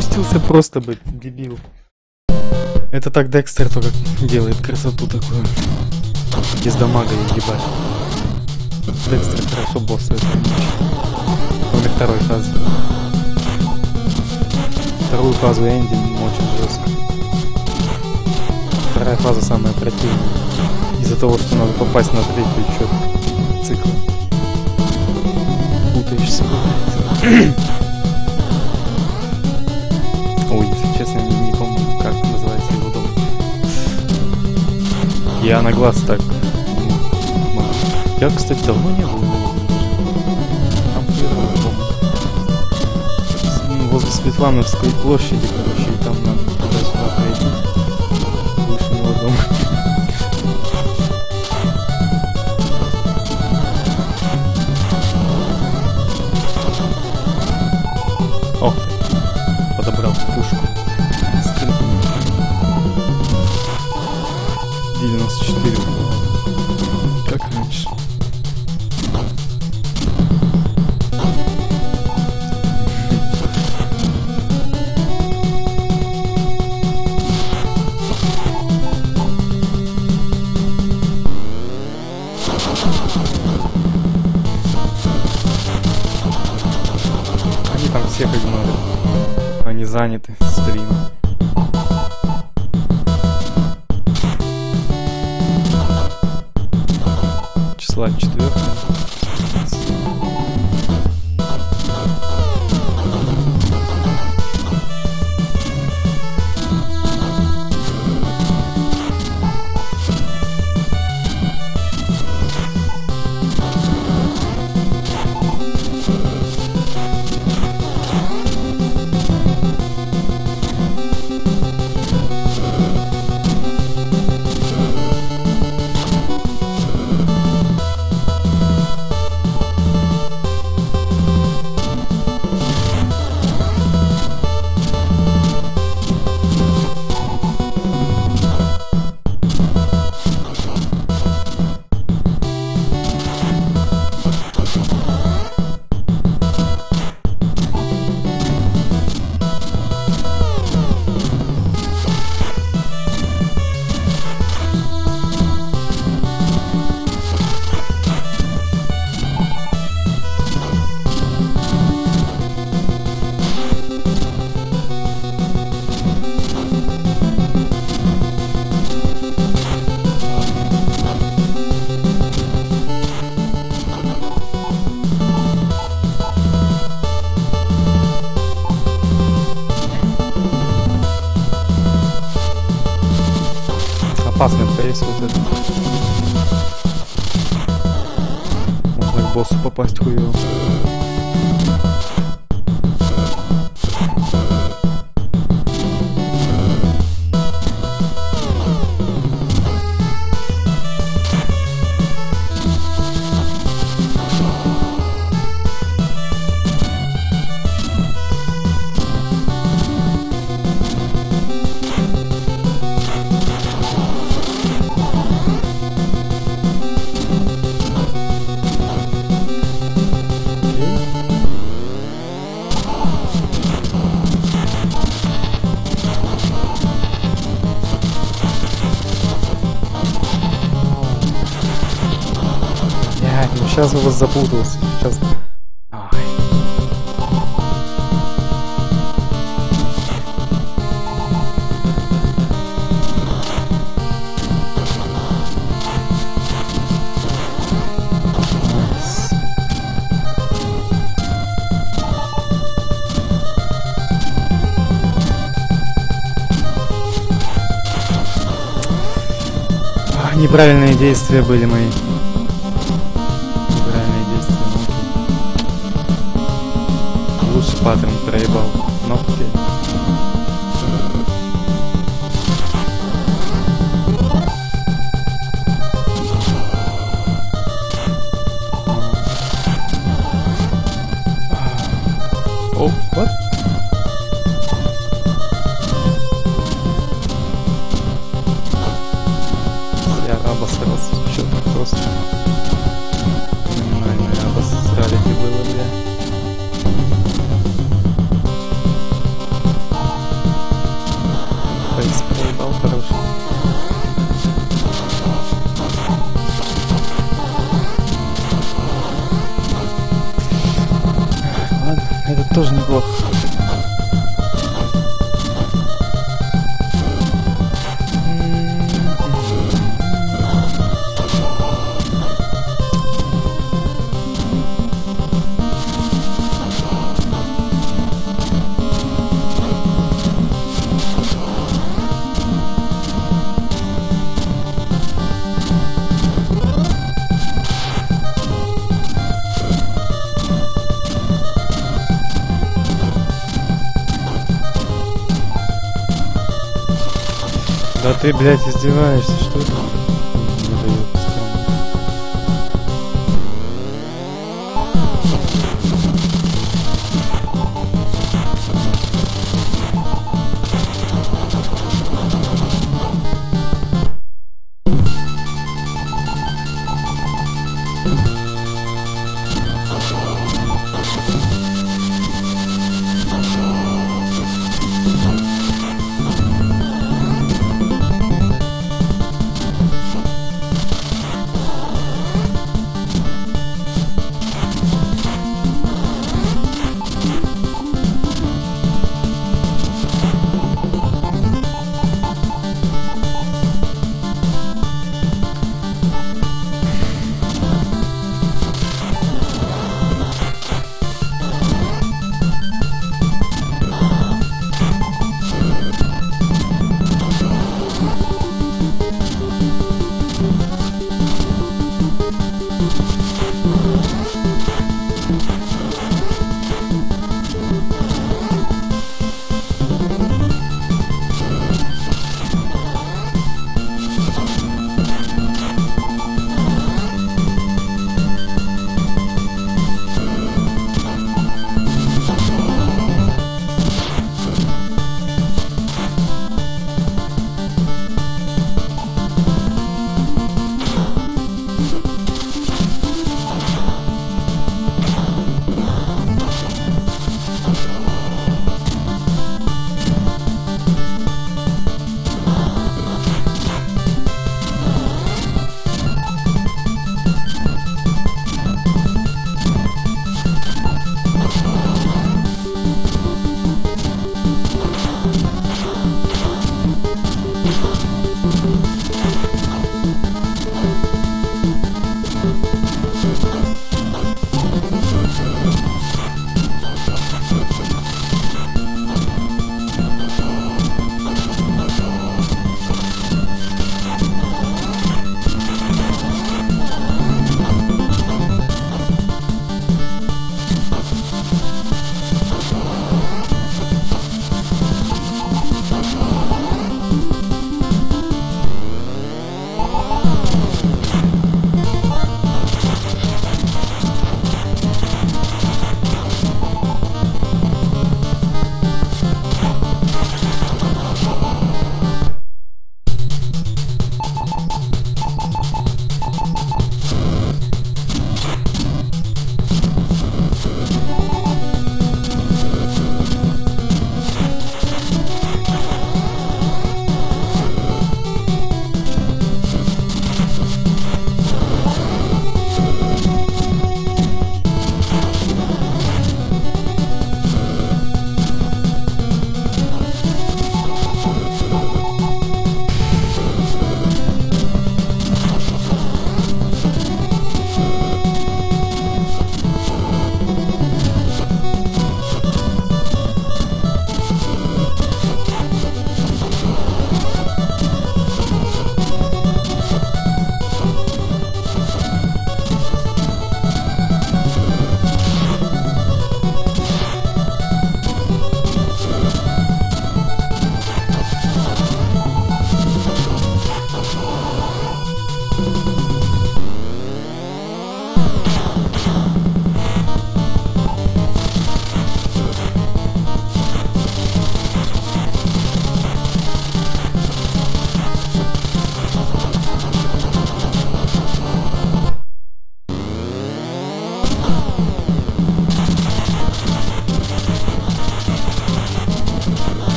спустился просто, бы, дебил. Это так Декстер только делает красоту такую. Без дамага ебать. Декстер хорошо боссует. Кроме второй фазы. Вторую фазу Энди очень жестко. Вторая фаза самая противная. Из-за того, что надо попасть на третью еще цикл. Путаешься. Ой, если честно, не, не помню, как называется его дом. Я на глаз так. Я, кстати, давно не был. Там первый дом. Возле Светлановской площади, короче, 就不说 заняты стримом. Опасный фейс вот этот. Можно к боссу попасть хуево. Сейчас у вас запутался. Сейчас. Неправильные действия были мои. Лучше паттерн проебал. Но окей. О, what? Айс проебал хороший. Ладно, это тоже неплохо. Да ты, блядь, издеваешься, что это?